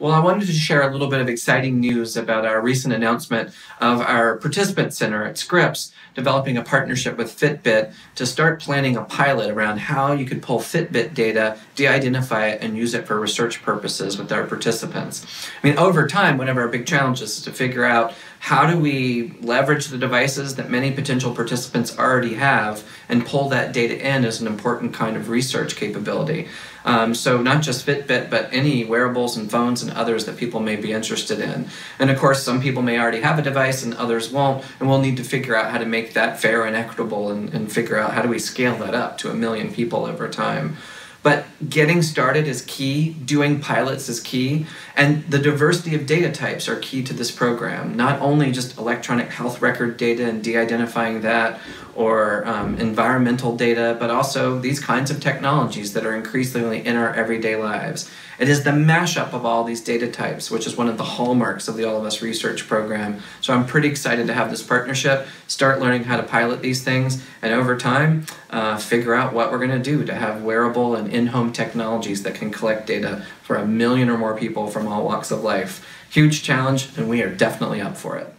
Well, I wanted to share a little bit of exciting news about our recent announcement of our participant center at Scripps developing a partnership with Fitbit to start planning a pilot around how you could pull Fitbit data, de identify it, and use it for research purposes with our participants. I mean, over time, one of our big challenges is to figure out how do we leverage the devices that many potential participants already have and pull that data in as an important kind of research capability. Um, so, not just Fitbit, but any wearables and phones and others that people may be interested in. And of course, some people may already have a device and others won't, and we'll need to figure out how to make that fair and equitable and, and figure out how do we scale that up to a million people over time. But getting started is key, doing pilots is key, and the diversity of data types are key to this program. Not only just electronic health record data and de identifying that, or um, environmental data, but also these kinds of technologies that are increasingly in our everyday lives. It is the mashup of all these data types, which is one of the hallmarks of the All of Us research program. So I'm pretty excited to have this partnership, start learning how to pilot these things, and over time, uh, figure out what we're going to do to have wearable and in home technologies that can collect data for a million or more people from all walks of life. Huge challenge, and we are definitely up for it.